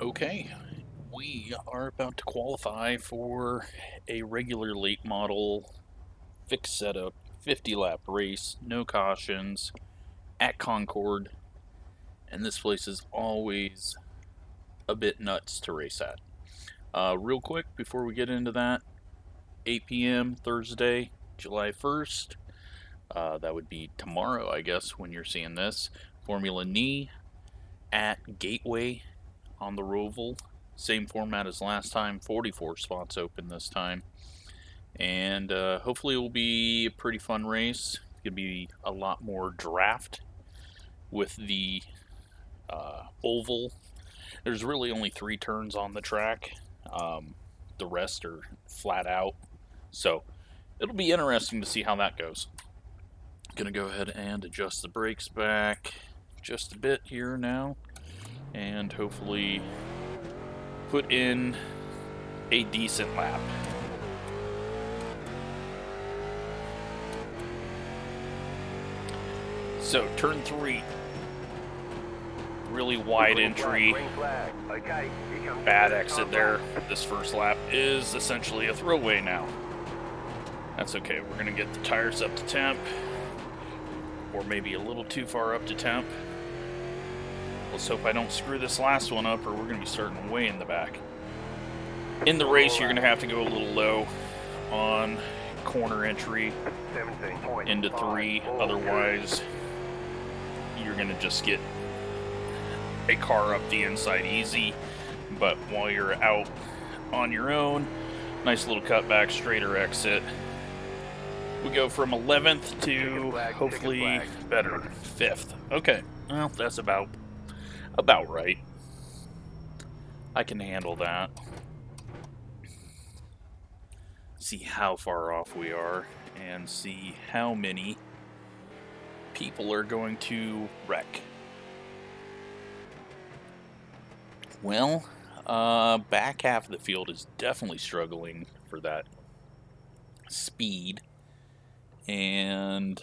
Okay, we are about to qualify for a regular late model fixed setup 50 lap race, no cautions, at Concord, and this place is always a bit nuts to race at. Uh, real quick, before we get into that, 8 p.m. Thursday, July 1st. Uh, that would be tomorrow, I guess, when you're seeing this. Formula Knee at Gateway on the Roval. Same format as last time, 44 spots open this time. And uh, hopefully it will be a pretty fun race. It's going to be a lot more draft with the uh, oval. There's really only three turns on the track. Um, the rest are flat out. So it'll be interesting to see how that goes. Gonna go ahead and adjust the brakes back just a bit here now and hopefully put in a decent lap. So turn three, really wide entry, bad exit there. This first lap is essentially a throwaway now. That's okay, we're gonna get the tires up to temp, or maybe a little too far up to temp. Let's hope I don't screw this last one up or we're gonna be starting way in the back. In the race, you're gonna have to go a little low on corner entry into three, otherwise you're going to just get a car up the inside easy. But while you're out on your own, nice little cutback, straighter exit. We go from 11th to hopefully better, 5th. Okay, well, that's about, about right. I can handle that. See how far off we are and see how many people are going to wreck? Well, uh, back half of the field is definitely struggling for that speed. And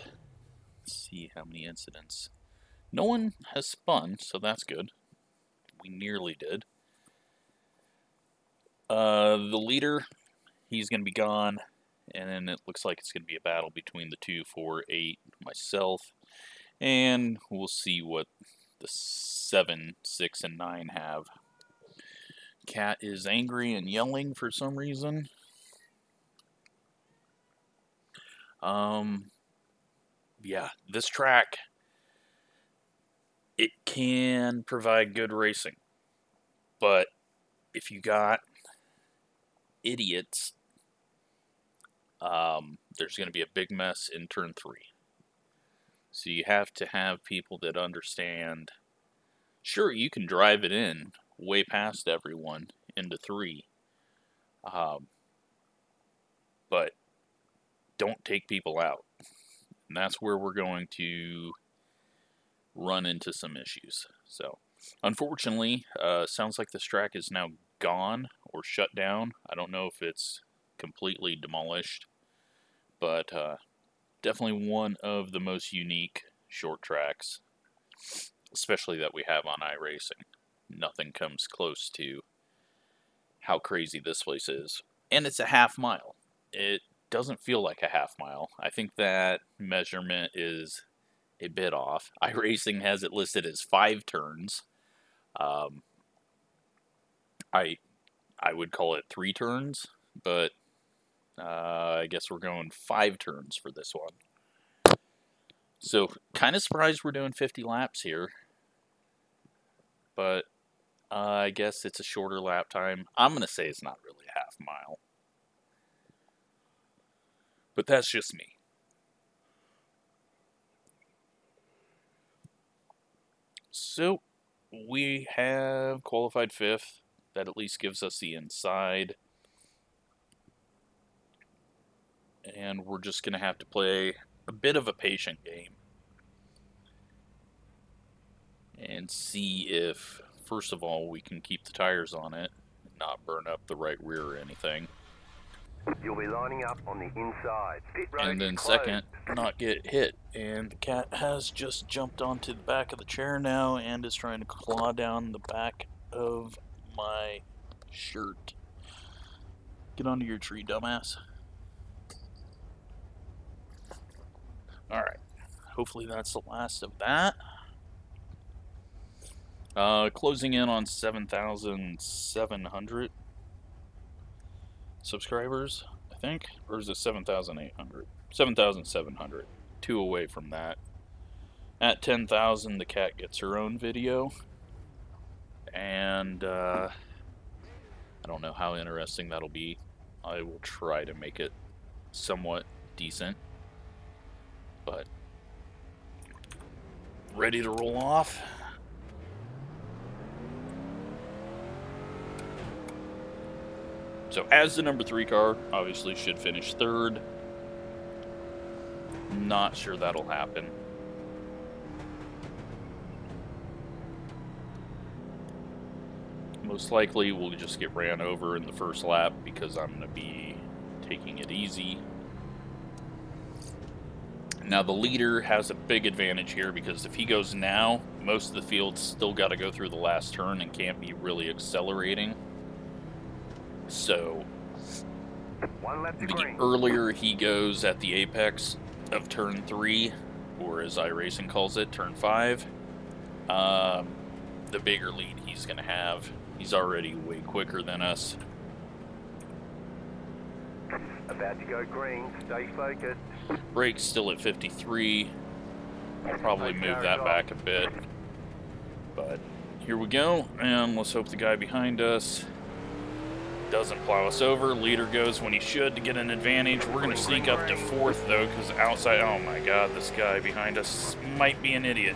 see how many incidents. No one has spun, so that's good. We nearly did. Uh, the leader, he's going to be gone. And then it looks like it's going to be a battle between the two, four, eight, myself, and we'll see what the 7, 6, and 9 have. Cat is angry and yelling for some reason. Um, yeah, this track, it can provide good racing. But if you got idiots, um, there's going to be a big mess in turn three. So you have to have people that understand. Sure, you can drive it in way past everyone into three, um, but don't take people out. And that's where we're going to run into some issues. So, unfortunately, uh, sounds like this track is now gone or shut down. I don't know if it's completely demolished, but uh, definitely one of the most unique short tracks, especially that we have on iRacing. Nothing comes close to how crazy this place is. And it's a half mile. It doesn't feel like a half mile. I think that measurement is a bit off. iRacing has it listed as five turns. Um, I I would call it three turns, but uh, I guess we're going five turns for this one. So, kind of surprised we're doing 50 laps here. But uh, I guess it's a shorter lap time. I'm going to say it's not really a half mile. But that's just me. So, we have qualified fifth. That at least gives us the inside. and we're just going to have to play a bit of a patient game and see if, first of all, we can keep the tires on it not burn up the right rear or anything. You'll be lining up on the inside. and then second, not get hit. And the cat has just jumped onto the back of the chair now and is trying to claw down the back of my shirt. Get onto your tree, dumbass. Alright. Hopefully that's the last of that. Uh, closing in on 7,700 subscribers, I think. Or is it 7,800? 7,700. Two away from that. At 10,000, the cat gets her own video. And, uh, I don't know how interesting that'll be. I will try to make it somewhat decent. But, ready to roll off. So as the number three car, obviously should finish third. Not sure that'll happen. Most likely we'll just get ran over in the first lap because I'm going to be taking it easy. Now the leader has a big advantage here because if he goes now, most of the field's still got to go through the last turn and can't be really accelerating. So the earlier he goes at the apex of turn three, or as iRacing calls it, turn five, um, the bigger lead he's going to have. He's already way quicker than us. About to go green. Stay focused. Brakes still at 53. I'll probably move that back a bit. But here we go, and let's hope the guy behind us doesn't plow us over. Leader goes when he should to get an advantage. We're going to sneak up to fourth, though, because outside... Oh, my God, this guy behind us might be an idiot.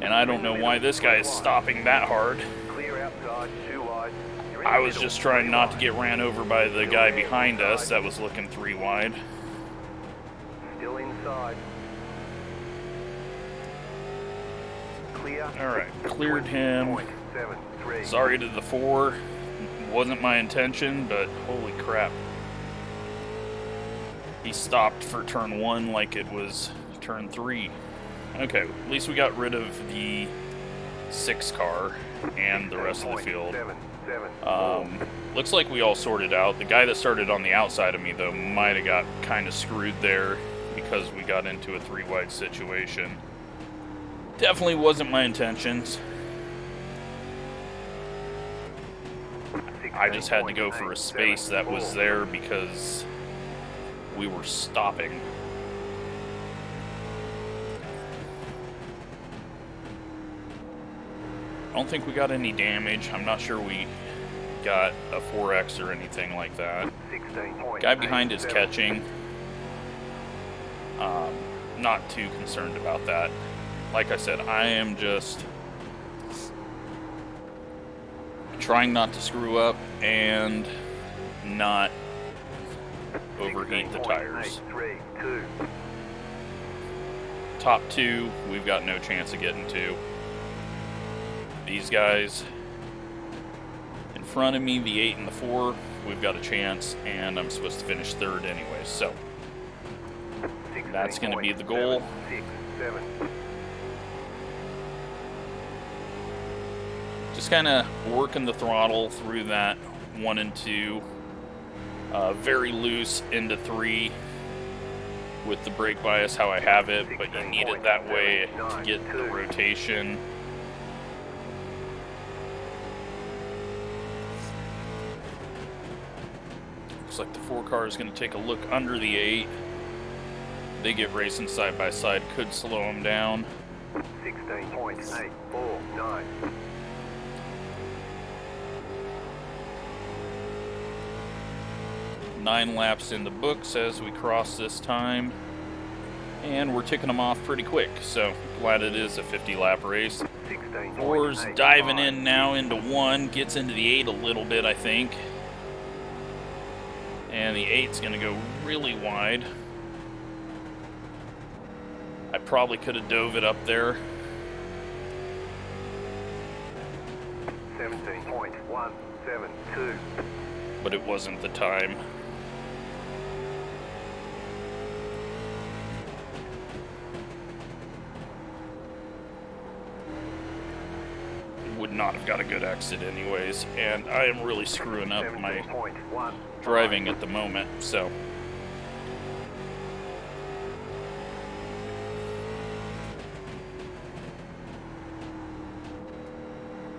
And I don't know why this guy is stopping that hard. I was just trying not to get ran over by the guy behind us that was looking three wide. Still inside. Clear. Alright, cleared him. Sorry to the four. Wasn't my intention, but holy crap. He stopped for turn one like it was turn three. Okay, at least we got rid of the six car and the rest of the field. Um, looks like we all sorted out. The guy that started on the outside of me, though, might have got kind of screwed there because we got into a three wide situation. Definitely wasn't my intentions. I just had to go for a space that was there because we were stopping. I don't think we got any damage. I'm not sure we got a 4X or anything like that. Guy behind is catching. Um, not too concerned about that. Like I said, I am just trying not to screw up and not overheat the tires. Top two, we've got no chance of getting to. These guys in front of me, the 8 and the 4, we've got a chance, and I'm supposed to finish third anyway, so that's going to be the goal. Just kind of working the throttle through that 1 and 2, uh, very loose into 3 with the brake bias how I have it, but you need it that way to get the rotation. Looks like the four car is going to take a look under the eight. They get racing side by side, could slow them down. 16.849. Nine laps in the books as we cross this time. And we're ticking them off pretty quick, so glad it is a 50 lap race. Four's diving in now into one, gets into the eight a little bit, I think. And the eight's going to go really wide. I probably could have dove it up there. 17.172. But it wasn't the time. Would not have got a good exit anyways, and I am really screwing up my driving at the moment, so.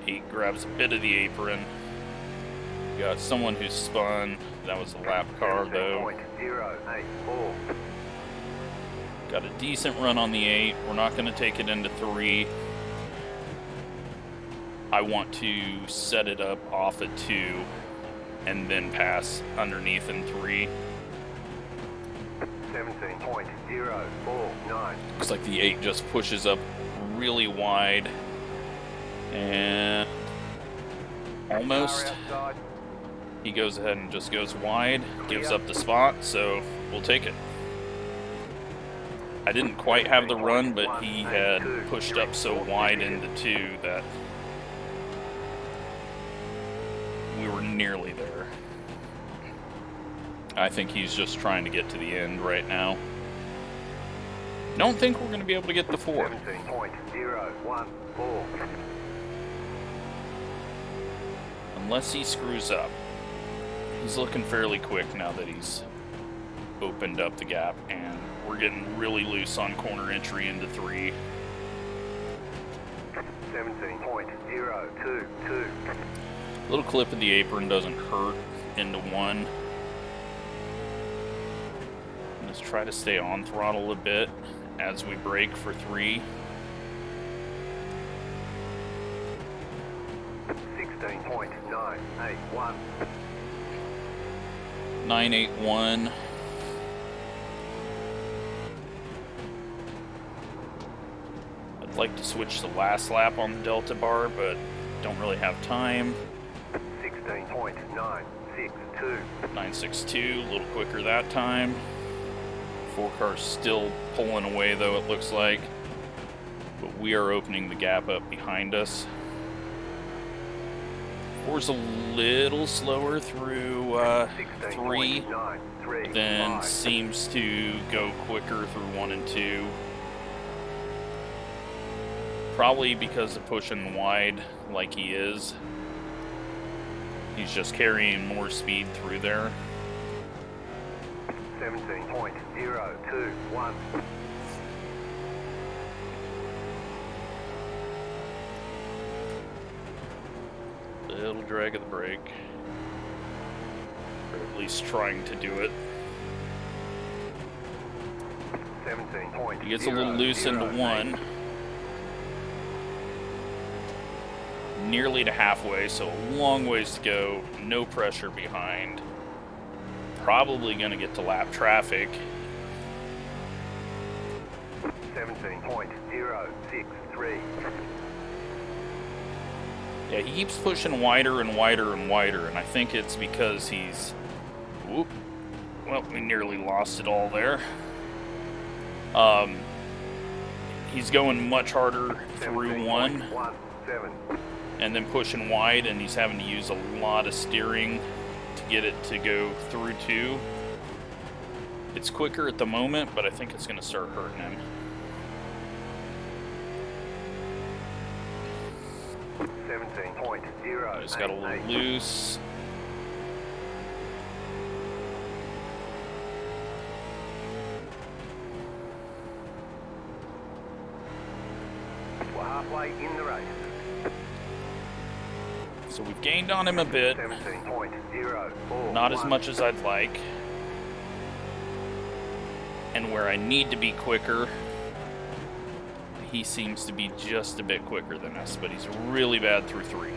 He grabs a bit of the apron. Got someone who spun. That was a lap car, though. Got a decent run on the 8. We're not going to take it into 3. I want to set it up off at 2 and then pass underneath in 3. 17.049. Looks like the 8 just pushes up really wide. And almost. He goes ahead and just goes wide, gives up the spot, so we'll take it. I didn't quite have the run, but he had pushed up so wide into 2 that we were nearly there. I think he's just trying to get to the end right now. Don't think we're going to be able to get the 4. Unless he screws up. He's looking fairly quick now that he's opened up the gap, and we're getting really loose on corner entry into 3. 17.022. Little clip of the apron doesn't hurt into 1. Let's try to stay on throttle a bit as we brake for 3. 16.981. 981. I'd like to switch the last lap on the Delta bar, but don't really have time. 16.962. 962, a little quicker that time. Four cars still pulling away, though, it looks like. But we are opening the gap up behind us. Four's a little slower through uh, three, then seems to go quicker through one and two. Probably because of pushing wide like he is. He's just carrying more speed through there. 17.021. Little drag of the brake. Or at least trying to do it. 17.008. He gets a little loose into one. Nearly to halfway, so a long ways to go. No pressure behind. Probably going to get to lap traffic. 17.063. Yeah, he keeps pushing wider and wider and wider, and I think it's because he's. Whoop. Well, we nearly lost it all there. Um, he's going much harder through one. 17.17. and then pushing wide, and he's having to use a lot of steering to get it to go through two. It's quicker at the moment, but I think it's going to start hurting him. Seventeen point zero. He's got a little loose. We're halfway in the race. So we've gained on him a bit. Not as much as I'd like. And where I need to be quicker, he seems to be just a bit quicker than us, but he's really bad through three.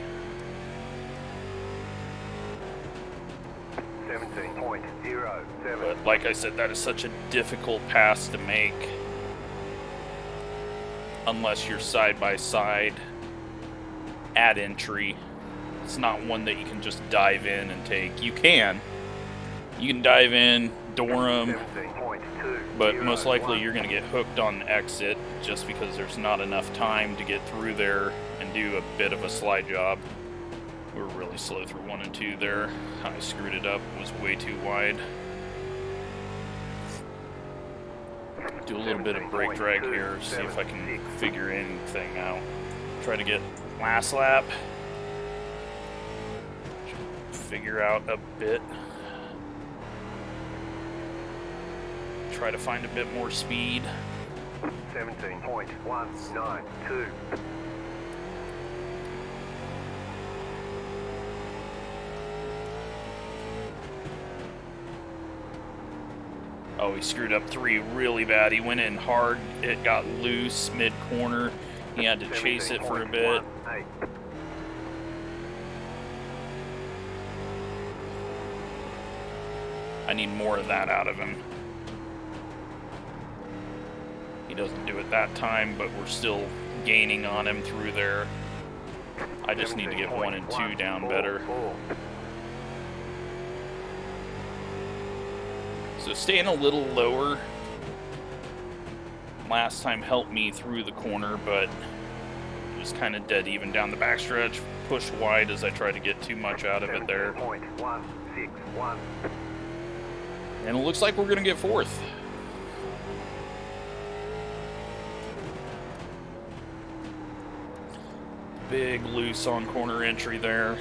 Seventeen point zero seven. But like I said, that is such a difficult pass to make unless you're side by side at entry. It's not one that you can just dive in and take. You can. You can dive in, two. but most likely you're going to get hooked on exit just because there's not enough time to get through there and do a bit of a slide job. We were really slow through one and two there. I screwed it up, was way too wide. Do a little bit of brake drag here, see if I can figure anything out. Try to get last lap. Figure out a bit. Try to find a bit more speed. 17.192. Oh, he screwed up three really bad. He went in hard. It got loose mid corner. He had to chase it for a bit. I need more of that out of him. He doesn't do it that time, but we're still gaining on him through there. I just need to get one and two down better. So staying a little lower last time helped me through the corner, but it was kind of dead even down the backstretch. Push wide as I tried to get too much out of it there. 17.161. And it looks like we're going to get fourth. Big loose on corner entry there.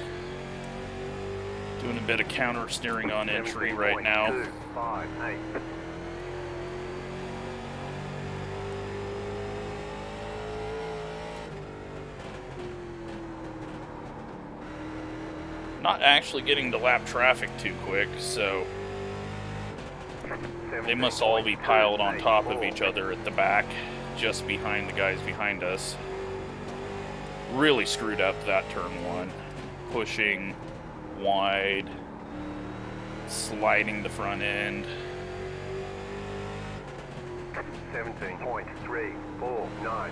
Doing a bit of counter steering on entry right now. Not actually getting to lap traffic too quick, so they must all be piled on top of each other at the back, just behind the guys behind us. Really screwed up that turn one. Pushing wide, sliding the front end. 17.349.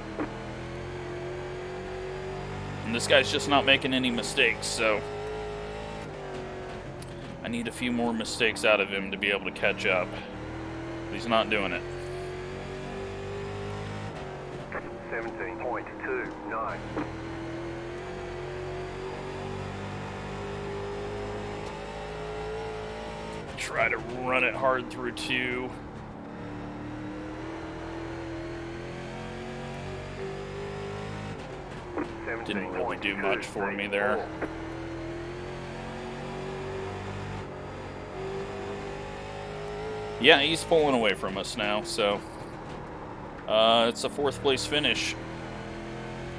And this guy's just not making any mistakes, so I need a few more mistakes out of him to be able to catch up. He's not doing it. 17.29. Try to run it hard through two. Didn't really do much for me there. Yeah, he's pulling away from us now, so uh, it's a fourth place finish.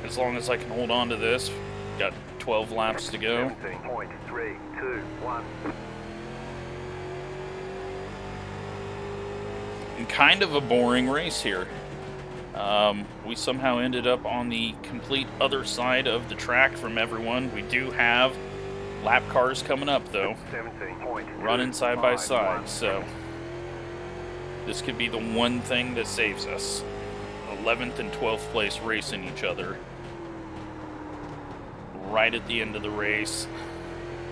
As long as I can hold on to this, got 12 laps to go. 17.321. And kind of a boring race here. Um, we somehow ended up on the complete other side of the track from everyone. We do have lap cars coming up though, running side by side, so this could be the one thing that saves us. 11th and 12th place racing each other. Right at the end of the race.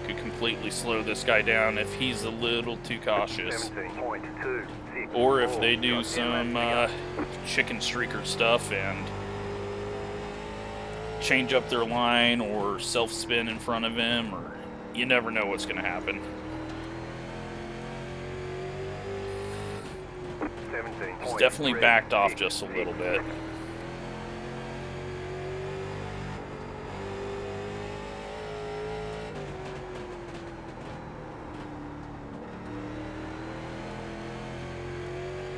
Could completely slow this guy down if he's a little too cautious. Or if they do some uh, chicken streaker stuff and change up their line or self spin in front of him, or you never know what's going to happen. to go. He's definitely backed off just a little bit.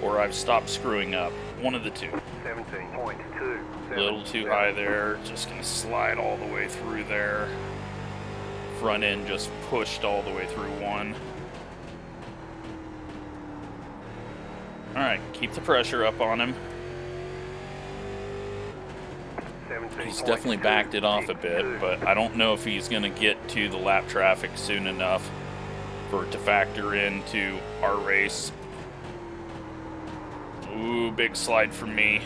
Or I've stopped screwing up. One of the two. 17.2. A little too high there. Just gonna slide all the way through there. Front end just pushed all the way through one. Alright, keep the pressure up on him. He's definitely backed it off a bit, but I don't know if he's going to get to the lap traffic soon enough for it to factor into our race. Ooh, big slide for me.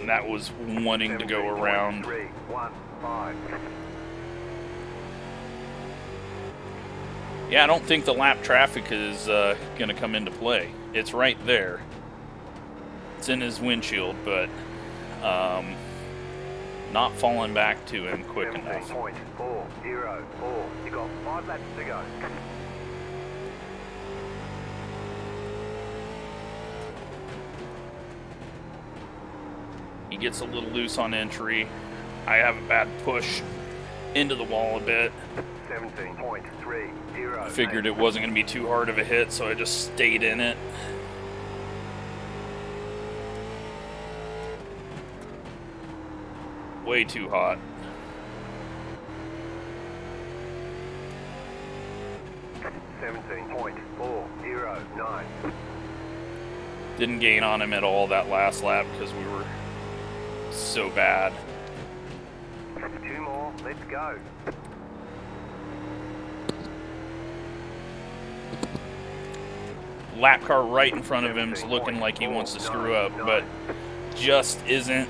And that was wanting to go around. Yeah, I don't think the lap traffic is uh, going to come into play. It's right there. It's in his windshield, but um, not falling back to him quick enough. 17.404. You got five laps to go. He gets a little loose on entry. I have a bad push into the wall a bit. 17.30. I figured it wasn't going to be too hard of a hit, so I just stayed in it. Way too hot. Seventeen point four zero nine. Didn't gain on him at all that last lap because we were so bad. Two more. Let's go. Lap car right in front of him's looking like he wants to screw up, but just isn't.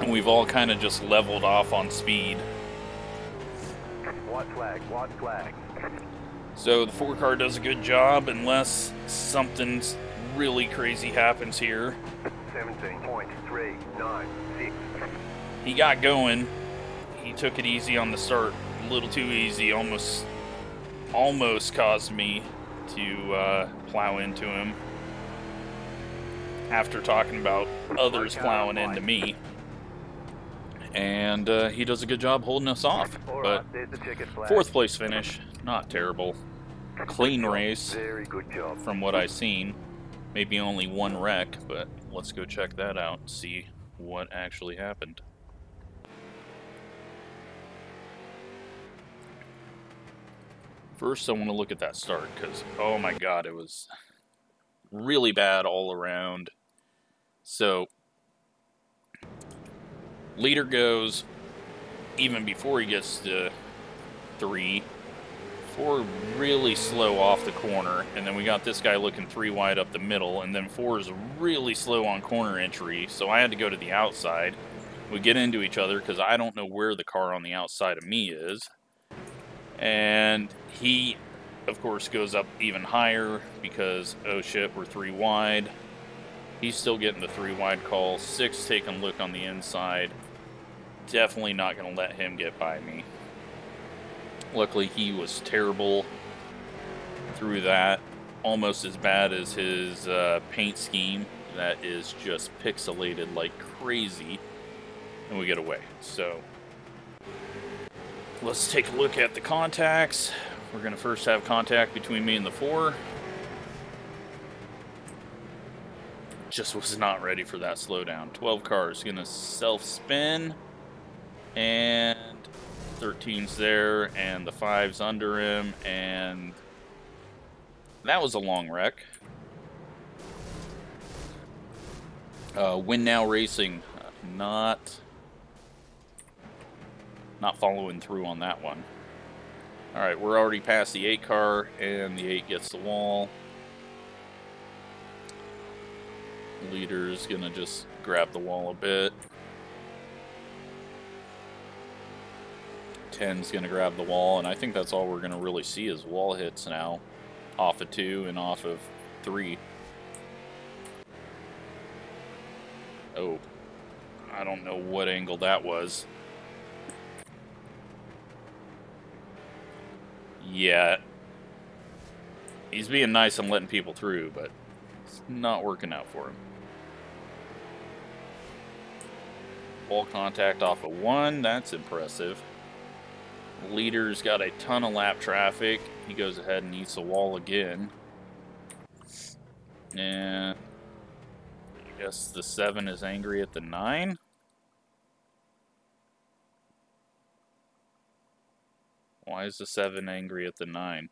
And we've all kind of just leveled off on speed. White flag. White flag. So the four car does a good job unless something really crazy happens here. Seventeen point three nine six. He got going. He took it easy on the start, a little too easy, almost almost caused me to uh, plow into him. After talking about others plowing into me. And uh, he does a good job holding us off. But right, there's the checkered flag. fourth place finish, not terrible. Clean race Very good job. from what I've seen. Maybe only one wreck, but let's go check that out and see what actually happened. First, I want to look at that start because, oh my god, it was really bad all around. So, leader goes even before he gets to three. Four really slow off the corner, and then we got this guy looking three wide up the middle, and then four is really slow on corner entry, so I had to go to the outside. We get into each other because I don't know where the car on the outside of me is. And he, of course, goes up even higher because, oh shit, we're three wide. He's still getting the three wide call. Six taking a look on the inside. Definitely not going to let him get by me. Luckily, he was terrible through that. Almost as bad as his uh, paint scheme that is just pixelated like crazy. And we get away. So, let's take a look at the contacts. We're going to first have contact between me and the four. Just was not ready for that slowdown. 12 cars going to self spin. And 13's there, and the 5's under him, and that was a long wreck. Uh, Win Now Racing, uh, not not following through on that one. All right, we're already past the 8 car, and the 8 gets the wall. Leader's gonna just grab the wall a bit. 10's going to grab the wall, and I think that's all we're going to really see is wall hits now. Off of 2 and off of 3. Oh. I don't know what angle that was. Yeah. He's being nice and letting people through, but it's not working out for him. Wall contact off of 1, that's impressive. Leader's got a ton of lap traffic. He goes ahead and eats the wall again. And I guess the 7 is angry at the 9. Is the 7 angry at the 9?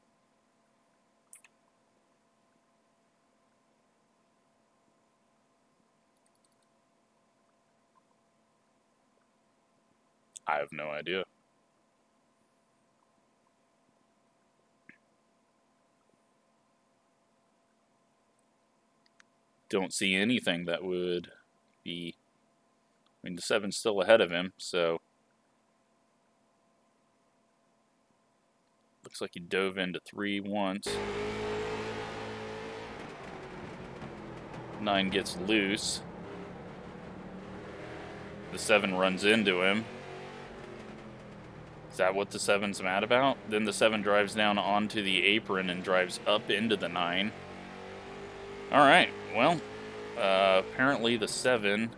I have no idea. don't see anything that would be. I mean, the seven's still ahead of him, so. Looks like he dove into three once. Nine gets loose. The seven runs into him. Is that what the seven's mad about? Then the seven drives down onto the apron and drives up into the nine. Alright, well, uh, apparently the 7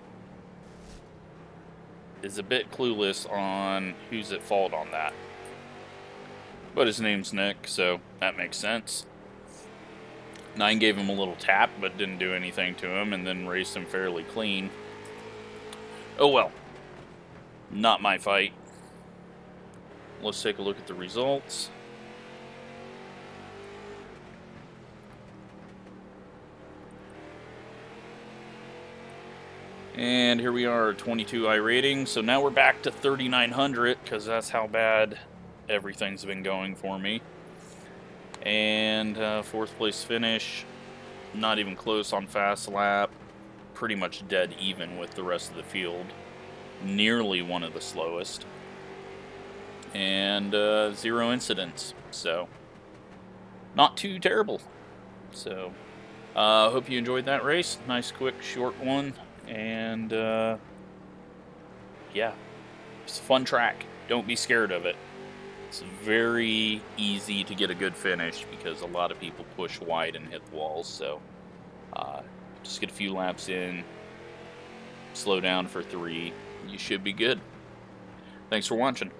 is a bit clueless on who's at fault on that. But his name's Nick, so that makes sense. Nine gave him a little tap, but didn't do anything to him, and then raced him fairly clean. Oh well. Not my fight. Let's take a look at the results. And here we are, 22i rating. So now we're back to 3,900 because that's how bad everything's been going for me. And uh, fourth place finish, not even close on fast lap. Pretty much dead even with the rest of the field. Nearly one of the slowest. And uh, zero incidents. So, not too terrible. So, uh, hope you enjoyed that race. Nice, quick, short one and uh, yeah, it's a fun track. Don't be scared of it. It's very easy to get a good finish because a lot of people push wide and hit the walls. So uh, just get a few laps in, slow down for three. You should be good. Thanks for watching.